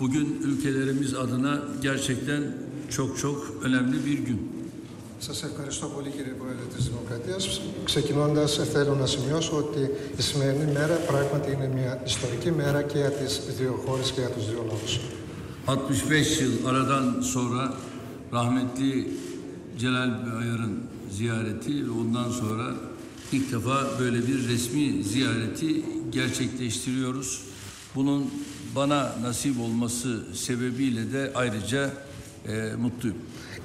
Bugün ülkelerimiz adına gerçekten çok çok önemli bir gün. Σας ευχαριστώ πολύ κύριε Πρόεδρε της Δημοκρατίας. Ξεκινώντας θέλω να σημειώσω ότι η σημερινή μέρα πράγματι είναι μια ιστορική μέρα και για τις δύο χώρες και για τους δύο λαούς. 65 yıl aradan sonra rahmetli Celal Bayar'ın ziyareti ve ondan sonra ilk defa böyle bir resmi ziyareti gerçekleştiriyoruz. Bunun bana nasip olması sebebiyle de ayrıca e, mutluyum.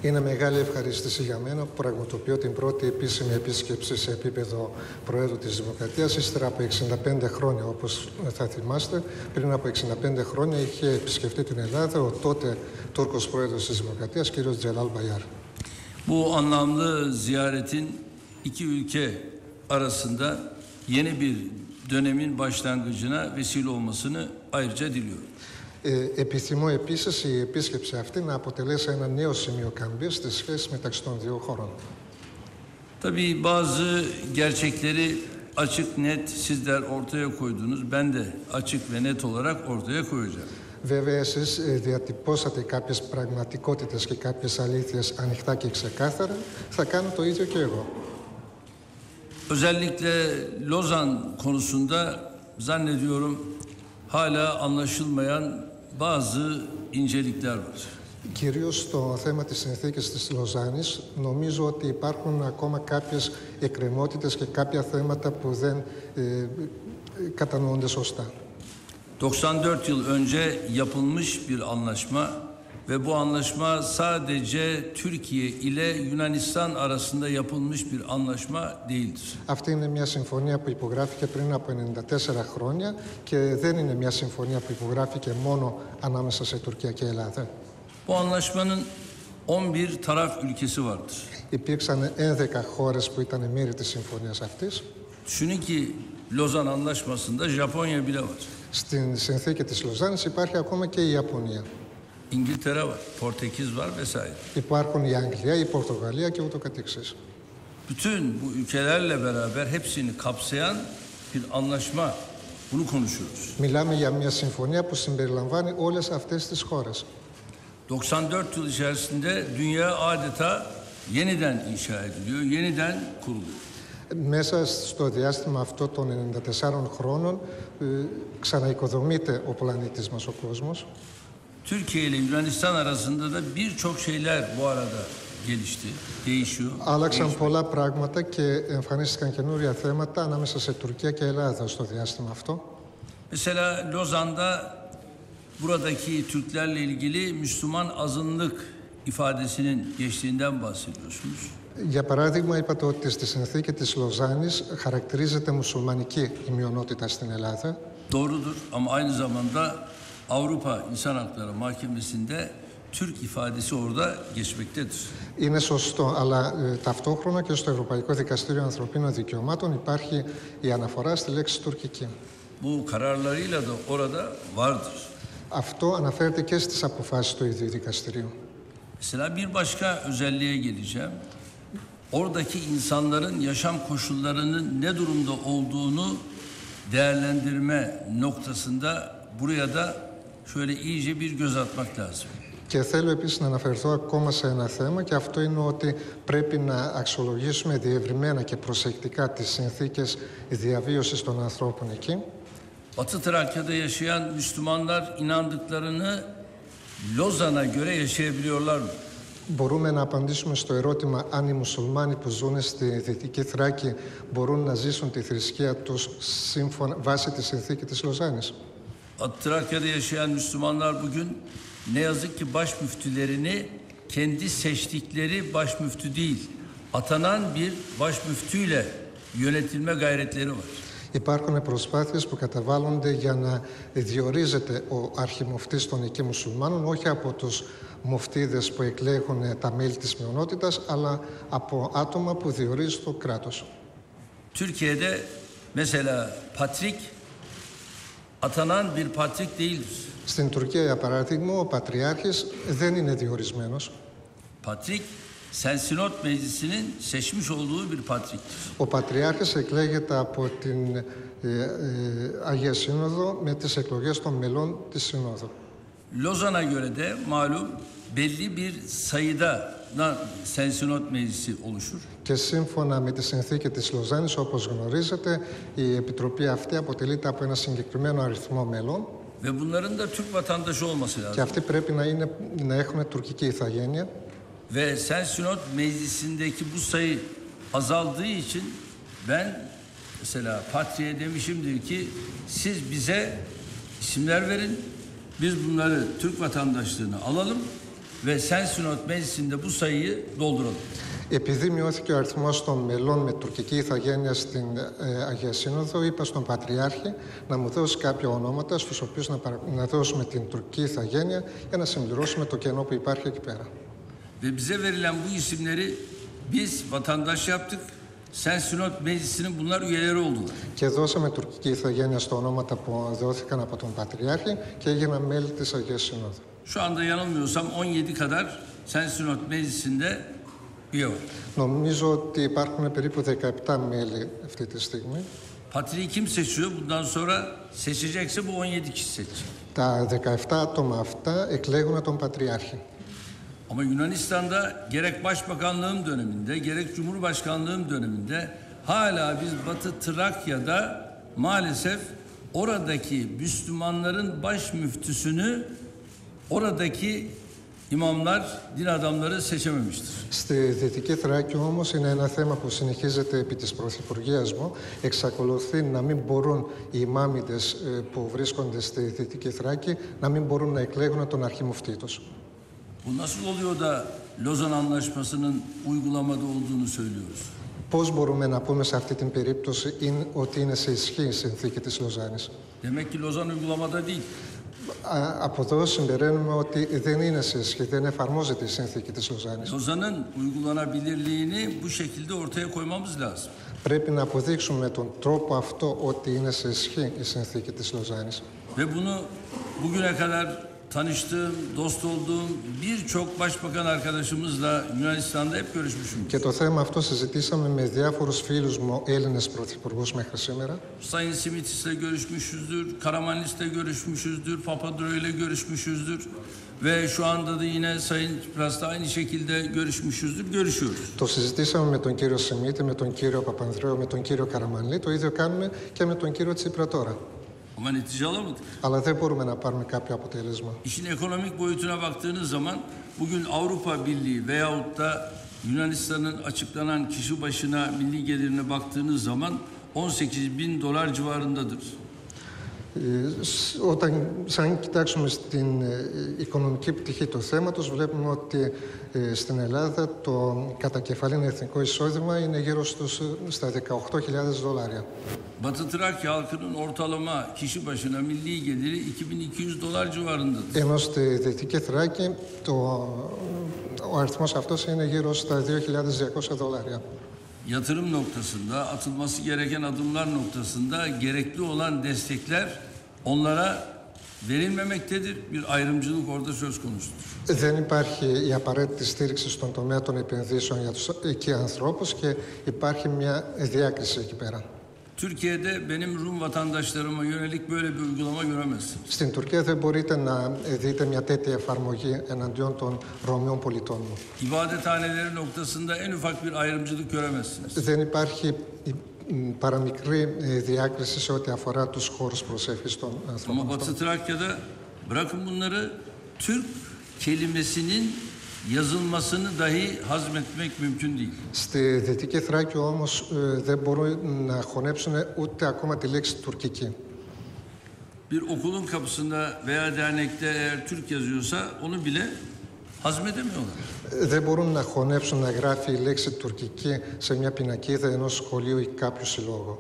Είναι μεγάλη ευχαρίστηση για μένα που πραγματοποιώ την πρώτη επίσημη επίσκεψη σε επίπεδο Προέδρου της Δημοκρατίας ύστερα από 65 χρόνια όπως θα θυμάστε πριν από 65 χρόνια είχε επισκεφτεί την Ελλάδα ο τότε Τούρκος Πρόεδρος της Δημοκρατίας κ. Τζελάλ Μπαγιάρ. Bu anlamlı ziyaretin iki ülke arasında yeni bir dönemin başlangıcına vesile olmasını ayrıca diliyorum. Ε, επιθυμώ επίσης η επίσκεψη αυτή να αποτελέσει ένα νέο σημείο καμπής στις σχέσεις μεταξύ των δύο χωρών. Tabii bazı gerçekleri açık net sizler ortaya koydunuz. Ben de açık ve net olarak ortaya koyacağım. Βέβαια, εσείς ε, διατυπώσατε κάποιες πραγματικότητες και κάποιες αλήθειες ανοιχτά και ξεκάθαρα. Θα κάνω το ίδιο και εγώ. Özellikle Lozan konusunda zannediyorum hala anlaşılmayan bazı incelikler var. Κυρίως στο θέμα της συνθήκης της Λοζάνης, νομίζω ότι υπάρχουν ακόμα κάποιες εκκρεμότητες και κάποια θέματα που δεν ε, ε, κατανοούνται σωστά. 94 yıl önce yapılmış bir anlaşma ve bu anlaşma sadece Türkiye ile Yunanistan arasında yapılmış bir anlaşma değildir. Αυτή είναι μια συμφωνία που υπογράφηκε πριν από 94 χρόνια και δεν είναι μια συμφωνία που υπογράφηκε μόνο ανάμεσα σε Τουρκία και Ελλάδα. Bu anlaşmanın 11 taraf ülkesi vardır. Υπήρξαν 11 χώρες που ήταν μέρη της συμφωνίας αυτής. Düşünün ki Lozan Anlaşması'nda Japonya bile var. Στην συνθήκη της Λοζάνης υπάρχει ακόμα και η Ιαπωνία. İngiltere var, Portekiz var vesaire. Υπάρχουν η Αγγλία, η Πορτογαλία και ούτω καθεξής. Bütün bu ülkelerle beraber hepsini kapsayan bir anlaşma. Bunu konuşuyoruz. Μιλάμε για μια συμφωνία που συμπεριλαμβάνει όλες αυτές τις χώρες. 94 yıl içerisinde dünya adeta yeniden inşa ediliyor, yeniden kuruluyor. Μέσα στο διάστημα αυτό των 94 χρόνων ε, ξαναοικοδομείται ο πλανήτης μας, ο κόσμος. Türkiye ile Yunanistan arasında da birçok şeyler bu arada gelişti, değişiyor. Άλλαξαν değişmeye. πολλά πράγματα και εμφανίστηκαν καινούρια θέματα ανάμεσα σε Τουρκία και Ελλάδα στο διάστημα αυτό. Mesela Lozan'da buradaki Türklerle ilgili Müslüman azınlık ifadesinin geçtiğinden bahsediyorsunuz. Για παράδειγμα, είπατε ότι στη συνθήκη της Λοζάνης χαρακτηρίζεται μουσουλμανική η μειονότητα στην Ελλάδα. Doğrudur ama aynı zamanda Avrupa İnsan Hakları Mahkemesi'nde Türk ifadesi orada geçmektedir. Είναι σωστό, αλλά ε, ταυτόχρονα και στο Ευρωπαϊκό Δικαστήριο Ανθρωπίνων Δικαιωμάτων υπάρχει η αναφορά στη λέξη τουρκική. Bu kararlarıyla da orada vardır. Αυτό αναφέρεται και στις αποφάσεις του ίδιου δικαστηρίου. Mesela bir başka özelliğe geleceğim. Oradaki insanların yaşam koşullarının ne durumda olduğunu değerlendirme noktasında buraya da şöyle iyice bir göz atmak lazım. Και θέλω επίσης να αναφερθώ ακόμα σε ένα θέμα και αυτό είναι ότι πρέπει να αξιολογήσουμε διευρυμένα και προσεκτικά τις συνθήκες διαβίωσης των ανθρώπων εκεί. Batı Trakya'da yaşayan Müslümanlar inandıklarını Lozan'a göre yaşayabiliyorlar mı? Μπορούμε να απαντήσουμε στο ερώτημα αν οι μουσουλμάνοι που ζουν στη Δυτική Θράκη μπορούν να ζήσουν τη θρησκεία τους σύμφωνα βάσει τη συνθήκη της Λοζάνης. Batı Trakya'da yaşayan Müslümanlar bugün ne yazık ki baş müftülerini kendi seçtikleri baş müftü değil, atanan bir baş müftüyle yönetilme gayretleri var. Υπάρχουν προσπάθειες που καταβάλλονται για να διορίζεται ο αρχιμουφτής των εκεί μουσουλμάνων όχι από τους μουφτίδες που εκλέγουν τα μέλη της μειονότητας αλλά από άτομα που διορίζει το κράτος. Türkiye'de mesela patrik atanan bir patrik değildir. Στην Τουρκία, για παράδειγμα, ο Πατριάρχης δεν είναι διορισμένος. Patrik Sensinot Meclisi'nin seçmiş olduğu bir patriktir. Ο Πατριάρχης εκλέγεται από την ε, ε, Αγία Σύνοδο με τις εκλογές των μελών της Συνόδου. Lozan'a göre de malum belli bir sayıda na- sensinot meclisi oluşur. Και σύμφωνα με τη συνθήκη της Λοζάνης, όπως γνωρίζετε, η Επιτροπή αυτή αποτελείται από ένα συγκεκριμένο αριθμό μέλων Ve bunların da Türk vatandaşı olması και lazım. αυτοί πρέπει να, είναι, να έχουν τουρκική ηθαγένεια Ve sensinot meclisindeki bu sayı azaldığı için ben mesela Patri'ye demişimdir ki siz bize isimler verin. Biz bunları Türk vatandaşlığını alalım Ve sensinot meclisinde bu sayıyı dolduralım. Επειδή μειώθηκε ο αριθμός των μελών με τουρκική ηθαγένεια στην ε, Αγία Σύνοδο, είπα στον Πατριάρχη να μου δώσει κάποια ονόματα στους οποίους να, παρα- να δώσουμε την τουρκική ηθαγένεια για να συμπληρώσουμε το κενό που υπάρχει εκεί πέρα. Ve bize verilen bu isimleri biz vatandaş yaptık. Sensinot meclisinin bunlar üyeleri oldular. Και δώσαμε τουρκική ηθαγένεια στα ονόματα που δόθηκαν από τον Πατριάρχη και έγιναν μέλη της Αγίας Συνόδου. Şu anda yanılmıyorsam 17 kadar Sensinot meclisinde üye var. Νομίζω ότι υπάρχουν περίπου 17 μέλη αυτή τη στιγμή. Patriği kim seçiyor? Bundan sonra seçecekse bu 17 kişi seçecek. Τα 17 άτομα αυτά εκλέγουν τον Πατριάρχη. Ama Yunanistan'da gerek başbakanlığım döneminde gerek cumhurbaşkanlığım döneminde hala biz Batı Trakya'da maalesef oradaki Müslümanların baş müftüsünü oradaki imamlar, din adamları seçememiştir. Στη Δυτική Θράκη όμως είναι ένα θέμα που συνεχίζεται επί της Πρωθυπουργίας μου. Εξακολουθεί να μην μπορούν οι ημάμιδες ε, που βρίσκονται στη Δυτική Θράκη να μην μπορούν να εκλέγουν τον αρχιμουφτή τους. Bu nasıl oluyor da Lozan Anlaşması'nın uygulamada olduğunu söylüyoruz? Πώς μπορούμε να πούμε σε αυτή την περίπτωση είναι- ότι είναι σε ισχύ η συνθήκη της Λοζάνης; Demek ki Lozan uygulamada değil. Α, από εδώ συμπεραίνουμε ότι δεν είναι σε ισχύ, δεν εφαρμόζεται η συνθήκη της Λοζάνης. Lozan'ın uygulanabilirliğini bu şekilde ortaya koymamız lazım. Πρέπει να αποδείξουμε με τον τρόπο αυτό ότι είναι σε ισχύ η συνθήκη της Λοζάνης. Ve bunu bugüne kadar tanıştığım, dost olduğum birçok başbakan arkadaşımızla Yunanistan'da hep görüşmüşüm. Και το θέμα αυτό συζητήσαμε με διάφορους φίλους μου Έλληνες πρωθυπουργούς μέχρι σήμερα. Sayın Simitis'le görüşmüşüzdür, Karamanlis'le görüşmüşüzdür, Papadro ile görüşmüşüzdür. Ve şu anda da yine Sayın Tsipras'la aynı şekilde görüşmüşüzdür, görüşüyoruz. Το συζητήσαμε με τον κύριο Σιμίτη, με τον κύριο Παπανδρέου, με τον κύριο Καραμανλή. Το ίδιο κάνουμε και με τον κύριο Τσίπρα τώρα. Ama netice alamadık. Αλλά δεν μπορούμε να πάρουμε κάποιο αποτέλεσμα. İşin ekonomik boyutuna baktığınız zaman bugün Avrupa Birliği veyahut da Yunanistan'ın açıklanan kişi başına milli gelirine baktığınız zaman 18 bin dolar civarındadır. Ε, σ- Όταν, σαν κοιτάξουμε στην ε, οικονομική πτυχή του θέματος, βλέπουμε ότι ε, στην Ελλάδα το κατακεφαλήν εθνικό εισόδημα είναι γύρω στους, στα 18.000 δολάρια. Batı Trakya halkının ortalama kişi başına milli geliri 2200 dolar civarındadır. Ενώ στη Δυτική Θράκη το, ο αριθμός αυτός είναι γύρω στα 2.200 δολάρια. Yatırım noktasında, atılması gereken adımlar noktasında gerekli olan destekler onlara verilmemektedir. Bir ayrımcılık orada söz konusudur. Δεν υπάρχει η απαραίτητη στήριξη στον τομέα των επενδύσεων για τους εκεί ανθρώπους και υπάρχει μια διάκριση εκεί πέρα. Türkiye'de benim Rum vatandaşlarıma yönelik böyle bir uygulama göremezsiniz. Στην Τουρκία δεν μπορείτε να δείτε μια τέτοια εφαρμογή εναντίον των Ρωμαίων πολιτών μου. İbadethaneleri noktasında en ufak bir ayrımcılık göremezsiniz. Δεν υπάρχει η- μ, παραμικρή ε, διάκριση σε ό,τι αφορά τους χώρους προσέφης των ανθρώπων. Ama Batı Trakya'da bırakın bunları Türk kelimesinin yazılmasını dahi hazmetmek mümkün değil. Στη Δυτική Θράκη όμως ε, δεν μπορούν να χωνέψουν ούτε ακόμα τη λέξη τουρκική. Bir okulun kapısında veya dernekte eğer Türk yazıyorsa onu bile hazmedemiyorlar. Ε, Δεν μπορούν να χωνέψουν να γράφει η λέξη τουρκική σε μια πινακίδα ενός σχολείου ή κάποιου συλλόγου.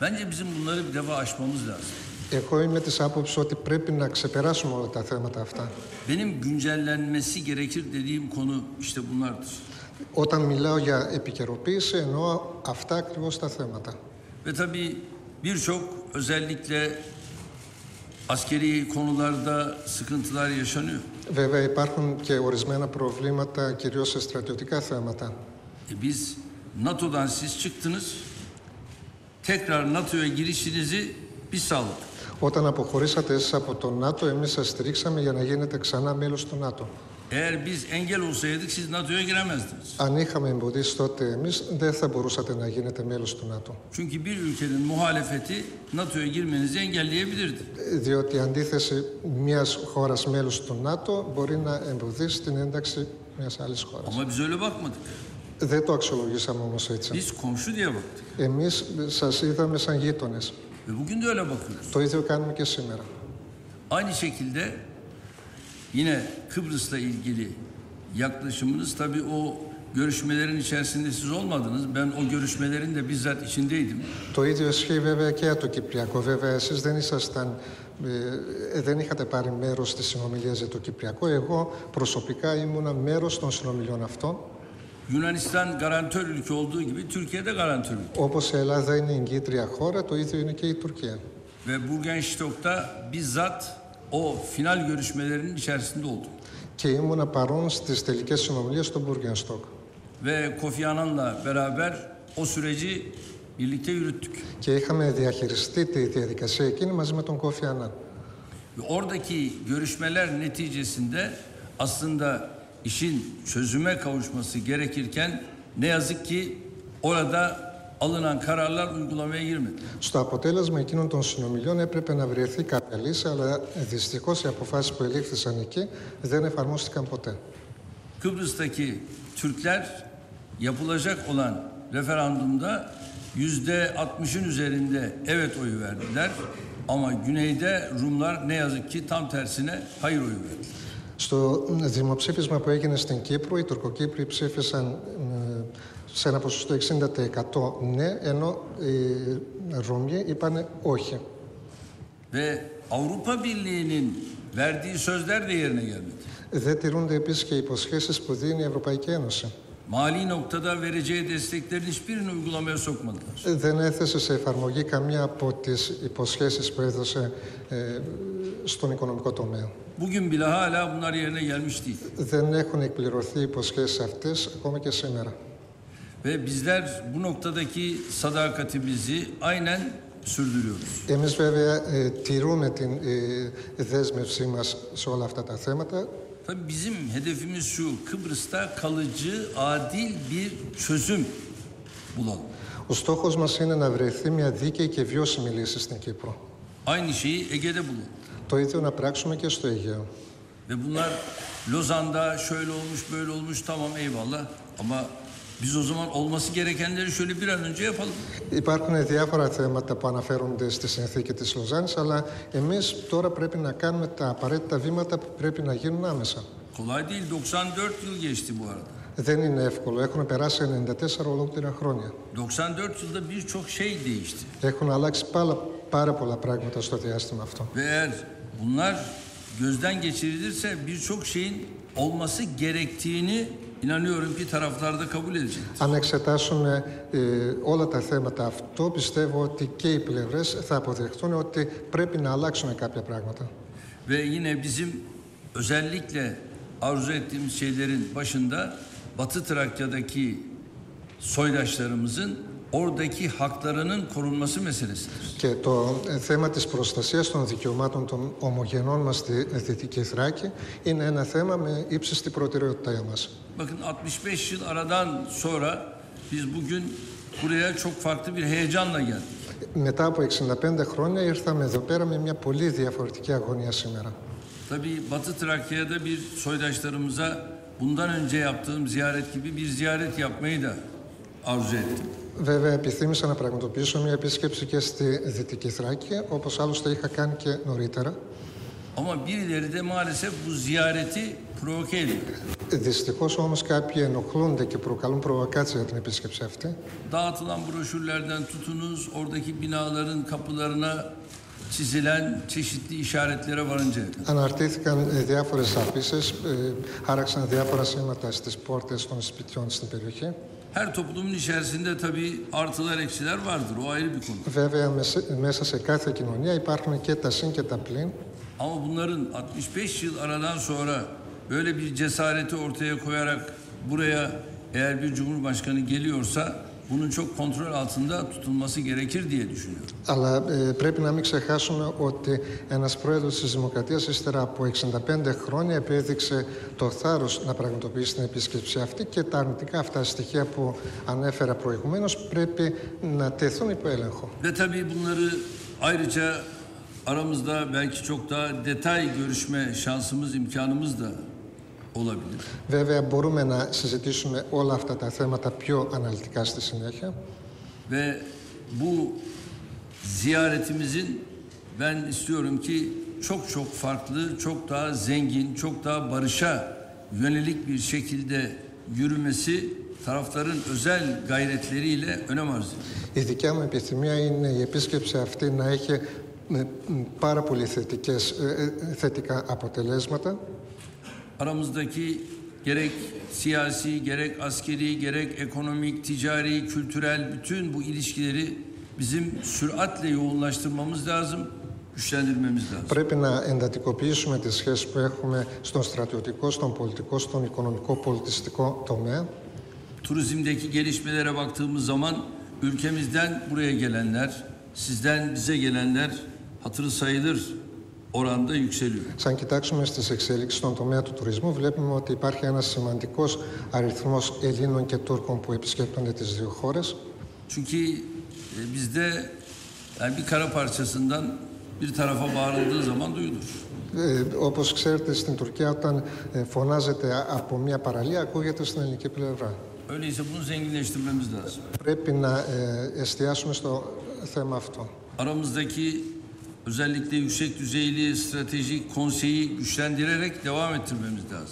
Bence bizim bunları bir defa aşmamız lazım. Εγώ είμαι της άποψης ότι πρέπει να ξεπεράσουμε όλα τα θέματα αυτά. Benim güncellenmesi gerekir dediğim konu işte bunlardır. Όταν μιλάω για επικαιροποίηση εννοώ αυτά ακριβώς τα θέματα. Ve tabii birçok özellikle askeri konularda sıkıntılar yaşanıyor. Βέβαια υπάρχουν και ορισμένα προβλήματα κυρίως σε στρατιωτικά θέματα. E biz NATO'dan siz çıktınız, tekrar NATO'ya girişinizi biz sağladık. Όταν αποχωρήσατε εσείς από το ΝΑΤΟ, εμείς σας στηρίξαμε για να γίνετε ξανά μέλος του ΝΑΤΟ. Eğer biz engel olsaydık siz NATO'ya giremezdiniz. Αν είχαμε εμποδίσει τότε εμείς, δεν θα μπορούσατε να γίνετε μέλος του ΝΑΤΟ. Çünkü bir ülkenin muhalefeti NATO'ya girmenizi engelleyebilirdi. Διότι η αντίθεση μιας χώρας μέλους του ΝΑΤΟ μπορεί να εμποδίσει την ένταξη μιας άλλης χώρας. Ama biz öyle bakmadık. Δεν το αξιολογήσαμε όμως έτσι. Biz komşu diye baktık. Εμείς σας είδαμε σαν γείτονες. Ve bugün de öyle bakıyoruz. Το ίδιο κάνουμε και σήμερα. Aynı şekilde yine Kıbrıs'la ilgili yaklaşımınız tabii o görüşmelerin içerisinde siz olmadınız. Ben o görüşmelerin de bizzat içindeydim. Το ίδιο ισχύει βέβαια και για το Κυπριακό. Βέβαια, εσείς δεν ήσασταν, ε, δεν είχατε πάρει μέρος στις συνομιλίες για το Κυπριακό. Εγώ προσωπικά ήμουνα μέρος των συνομιλιών αυτών. Yunanistan garantör ülke olduğu gibi Türkiye de garantör ülke. Όπως η Ελλάδα είναι η εγκύτρια χώρα, το ίδιο είναι και η Τουρκία. Ve Burgenstock'ta bizzat o final görüşmelerinin içerisinde oldum. Και ήμουνα παρόν στις τελικές συνομιλίες στο Μπουργενστόκ. Ve Kofi Annan'la beraber o süreci birlikte yürüttük. Και είχαμε διαχειριστεί τη διαδικασία εκείνη μαζί με τον Κόφι Ανάν. Ve oradaki görüşmeler neticesinde aslında işin çözüme kavuşması gerekirken ne yazık ki orada alınan kararlar uygulamaya girmedi. Στο αποτέλεσμα εκείνων των συνομιλιών έπρεπε να βρεθεί κάποια λύση, αλλά δυστυχώ οι αποφάσει που ελήφθησαν εκεί δεν εφαρμόστηκαν ποτέ. Kıbrıs'taki Türkler yapılacak olan referandumda yüzde 60'ın üzerinde evet oyu verdiler. Ama güneyde Rumlar ne yazık ki tam tersine hayır oyu verdiler. Στο δημοψήφισμα που έγινε στην Κύπρο, οι Τουρκοκύπροι ψήφισαν ε, σε ένα ποσοστό 60% ναι, ενώ οι Ρωμιοί είπαν όχι. Ve Avrupa Birliği'nin verdiği sözler de yerine gelmedi. Δεν τηρούνται επίσης και οι υποσχέσεις που δίνει η Ευρωπαϊκή Ένωση. Mali noktada vereceği desteklerin hiçbirini uygulamaya sokmadılar. Δεν έθεσε σε εφαρμογή καμία από τις υποσχέσεις που έδωσε ε, στον οικονομικό τομέα. Bugün bile hala bunlar yerine gelmiş değil. Δεν έχουν εκπληρωθεί οι υποσχέσεις αυτές ακόμα και σήμερα. Ve bizler bu noktadaki sadakatimizi aynen sürdürüyoruz. Εμείς βέβαια ε, tηρούμε την ε, δέσμευσή μας σε όλα αυτά τα θέματα. Tabii bizim hedefimiz şu, Kıbrıs'ta kalıcı, adil bir çözüm bulalım. Ο στόχος μας είναι να βρεθεί μια δίκαιη και βιώσιμη λύση στην Κύπρο. Aynı şeyi Ege'de bulalım. Το ίδιο να πράξουμε και στο Αιγαίο. Ve bunlar Lozan'da şöyle olmuş, böyle olmuş, tamam eyvallah. Ama biz o zaman olması gerekenleri şöyle bir an önce yapalım. Υπάρχουν διάφορα θέματα που αναφέρονται στη συνθήκη της Λοζάνης, αλλά εμείς τώρα πρέπει να κάνουμε τα απαραίτητα βήματα που πρέπει να γίνουν άμεσα. Kolay değil, 94 yıl geçti bu arada. Δεν είναι εύκολο. Έχουν περάσει 94 ολόκληρα χρόνια. 94 yılda birçok şey değişti. Έχουν αλλάξει πάρα, πάρα πολλά πράγματα στο διάστημα αυτό. Ve eğer bunlar gözden geçirilirse birçok şeyin olması gerektiğini inanıyorum ki taraflarda kabul edecek. Αν εξετάσουμε ε, όλα τα θέματα αυτό, πιστεύω ότι και οι πλευρές θα αποδεχτούν ότι πρέπει να αλλάξουν κάποια πράγματα. Ve yine bizim özellikle arzu ettiğimiz şeylerin başında Batı Trakya'daki soydaşlarımızın oradaki haklarının korunması meselesidir. Και το ε, θέμα της προστασίας των δικαιωμάτων των ομογενών μας στη Δυτική Θράκη είναι ένα θέμα με ύψιστη προτεραιότητά για μας. Bakın 65 yıl aradan sonra biz bugün buraya çok farklı bir heyecanla geldik. Μετά από 65 χρόνια ήρθαμε εδώ πέρα με μια πολύ διαφορετική αγωνία σήμερα. Tabii Batı Trakya'da bir soydaşlarımıza bundan önce yaptığım ziyaret gibi bir ziyaret yapmayı da arzu ettim. Βέβαια, επιθύμησα να πραγματοποιήσω μια επίσκεψη και στη Δυτική Θράκη, όπως άλλωστε είχα κάνει και νωρίτερα. Ama birileri de maalesef bu ziyareti provoke ediyor. Δυστυχώς όμως κάποιοι ενοχλούνται και προκαλούν προβοκάτσια για την επίσκεψη αυτή. Dağıtılan broşürlerden tutunuz, oradaki binaların kapılarına çizilen çeşitli işaretlere varıncaya kadar. Αναρτήθηκαν ε, διάφορες αφήσεις, ε, άραξαν διάφορα σήματα στις πόρτες των σπιτιών στην περιοχή. Her toplumun içerisinde tabii artılar eksiler vardır. O ayrı bir konu. Βέβαια, μεσ- μέσα σε κάθε κοινωνία υπάρχουν και τα συν και τα πλην. Ama bunların 65 yıl aradan sonra böyle bir cesareti ortaya koyarak buraya eğer bir cumhurbaşkanı geliyorsa bunun çok kontrol altında tutulması gerekir diye düşünüyorum. Αλλά ε, πρέπει να μην ξεχάσουμε ότι ένας πρόεδρος της Δημοκρατίας ύστερα από 65 χρόνια επέδειξε το θάρρος να πραγματοποιήσει την επίσκεψη αυτή και τα αρνητικά αυτά στοιχεία που ανέφερα προηγουμένως πρέπει να τεθούν υπό έλεγχο. Ve tabii bunları ayrıca aramızda belki çok daha detay görüşme şansımız, imkanımız da olabilir. Βέβαια μπορούμε να συζητήσουμε όλα αυτά τα θέματα πιο αναλυτικά στη συνέχεια Ve bu ziyaretimizin ben istiyorum ki çok çok farklı, çok daha zengin, çok daha barışa yönelik bir şekilde yürümesi tarafların özel gayretleriyle önem arz ediyor. Η δικιά μου επιθυμία είναι η επίσκεψη αυτή να έχει ε, μ, πάρα πολύ θετικές, ε, ε, θετικά αποτελέσματα Aramızdaki gerek siyasi, gerek askeri, gerek ekonomik, ticari, kültürel bütün bu ilişkileri bizim süratle yoğunlaştırmamız lazım, güçlendirmemiz lazım. Πρέπει να εντατικοποιήσουμε τις σχέσεις που έχουμε στον στρατιωτικό, στον πολιτικό, στον οικονομικό, πολιτιστικό τομέα. Turizmdeki gelişmelere baktığımız zaman ülkemizden buraya gelenler, sizden bize gelenler hatırı sayılır oranda yükseliyor. Σαν κοιτάξουμε στις εξέλιξεις στον τομέα του τουρισμού, βλέπουμε ότι υπάρχει ένας σημαντικός αριθμός Ελλήνων και Τούρκων που επισκέπτονται τις δύο χώρες. Çünkü e, bizde yani bir kara parçasından bir tarafa bağırıldığı zaman duyulur. Ε, όπως ξέρετε, στην Τουρκία όταν ε, φωνάζεται α- από μια παραλία, ακούγεται στην ελληνική πλευρά. Öyleyse bunu zenginleştirmemiz lazım. Πρέπει να ε, εστιάσουμε στο θέμα αυτό. Aramızdaki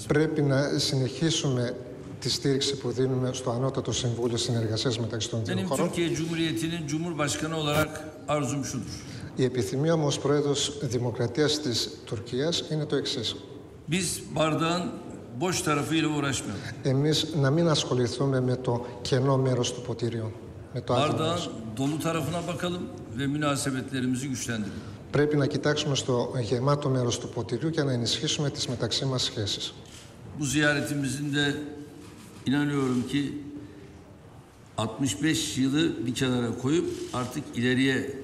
Πρέπει να συνεχίσουμε τη στήριξη που δίνουμε στο Ανώτατο Συμβούλιο Συνεργασίας μεταξύ των δύο Benim χωρών. Türkiye Cumhuriyeti'nin Cumhurbaşkanı olarak arzum şudur. Η επιθυμία μου ως Πρόεδρος Δημοκρατίας της Τουρκίας είναι το εξής. Biz bardağın boş tarafıyla uğraşmayalım. Εμείς να μην ασχοληθούμε με το κενό μέρος του ποτηριού, με το άδειο Bardağın μέρος. Dolu tarafına bakalım ve münasebetlerimizi güçlendirelim. Πρέπει να κοιτάξουμε στο γεμάτο μέρος του ποτηριού και να ενισχύσουμε τις μεταξύ μας σχέσεις. Bu ziyaretimizin de inanıyorum ki 65 yılı bir kenara koyup artık ileriye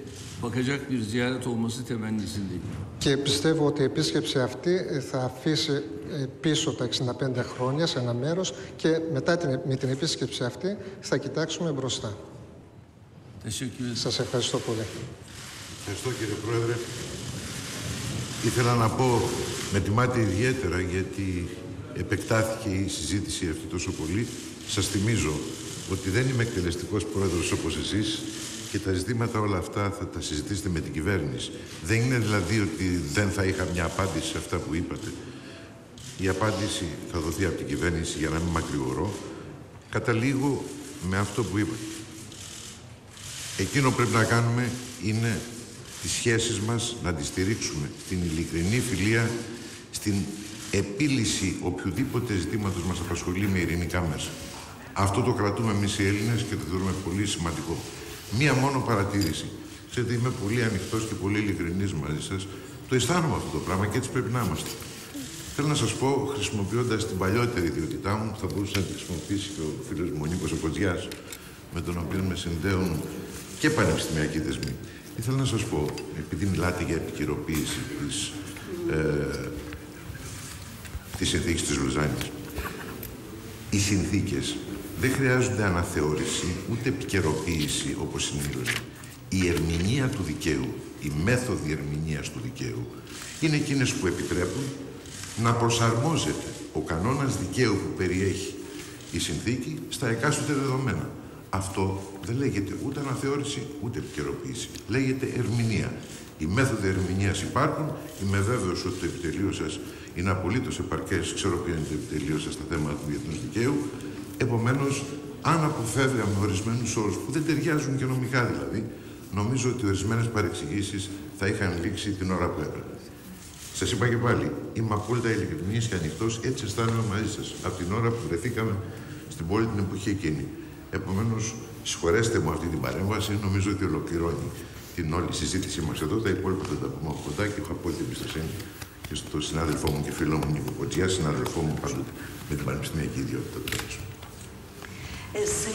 bakacak bir ziyaret olması temennisindeyim. Και πιστεύω ότι η επίσκεψη αυτή ε, θα αφήσει ε, πίσω τα 65 χρόνια σε ένα μέρος και μετά την, με την επίσκεψη αυτή θα κοιτάξουμε μπροστά. Teşekkür ederim. Σας ευχαριστώ πολύ. Ευχαριστώ κύριε Πρόεδρε. Ήθελα να πω, με τιμάτε ιδιαίτερα γιατί επεκτάθηκε η συζήτηση αυτή τόσο πολύ. Σας θυμίζω ότι δεν είμαι εκτελεστικός πρόεδρος όπως εσείς και τα ζητήματα όλα αυτά θα τα συζητήσετε με την κυβέρνηση. Δεν είναι δηλαδή ότι δεν θα είχα μια απάντηση σε αυτά που είπατε. Η απάντηση θα δοθεί από την κυβέρνηση για να μην μακρηγορώ. Καταλήγω με αυτό που είπατε. Εκείνο που πρέπει να κάνουμε είναι τις σχέσεις μας να τις στηρίξουμε στην ειλικρινή φιλία, στην επίλυση οποιοδήποτε ζητήματος μας απασχολεί με ειρηνικά μέσα. Αυτό το κρατούμε εμείς οι Έλληνες και το θεωρούμε πολύ σημαντικό. Μία μόνο παρατήρηση. Ξέρετε, είμαι πολύ ανοιχτός και πολύ ειλικρινής μαζί σας. Το αισθάνομαι αυτό το πράγμα και έτσι πρέπει να είμαστε. Θέλω να σας πω, χρησιμοποιώντας την παλιότερη ιδιότητά μου, θα μπορούσε να τη χρησιμοποιήσει και ο φίλος μου ο Νίκος Οκοτζιάς, με τον οποίο με συνδέουν και πανεπιστημιακοί δεσμοί. Ήθελα να σας πω, επειδή μιλάτε για επικαιροποίηση της, ε, της συνθήκης της Λουζάνης, οι συνθήκες δεν χρειάζονται αναθεώρηση ούτε επικαιροποίηση όπως συνήθως. Η ερμηνεία του δικαίου, η μέθοδοι ερμηνείας του δικαίου είναι εκείνες που επιτρέπουν να προσαρμόζεται ο κανόνας δικαίου που περιέχει η συνθήκη στα εκάστοτε δεδομένα. Αυτό δεν λέγεται ούτε αναθεώρηση ούτε επικαιροποίηση. Λέγεται ερμηνεία. Οι μέθοδοι ερμηνείας υπάρχουν. Είμαι βέβαιος ότι το επιτελείο σας είναι απολύτως επαρκές. Ξέρω ποιο είναι το επιτελείο σας στα θέματα του διεθνούς δικαίου. Επομένως, αν αποφεύγαμε ορισμένους όρους που δεν ταιριάζουν και νομικά δηλαδή, νομίζω ότι ορισμένες παρεξηγήσεις θα είχαν λήξει την ώρα που έπρεπε. Σας είπα και πάλι, είμαι απόλυτα ειλικρινής και ανοιχτός, έτσι αισθάνομαι μαζί σας. Από την ώρα που βρεθήκαμε στην πόλη την εποχή εκείνη. Επομένως, συγχωρέστε μου αυτή την παρέμβαση, νομίζω ότι ολοκληρώνει την όλη συζήτησή μας εδώ. Τα υπόλοιπα θα τα πούμε από κοντά και έχω απόλυτη εμπιστοσύνη και στον συνάδελφό μου και φίλο μου Νίκο Κοτζιά, συνάδελφό μου πάντοτε με την πανεπιστημιακή ιδιότητα. Ε, σε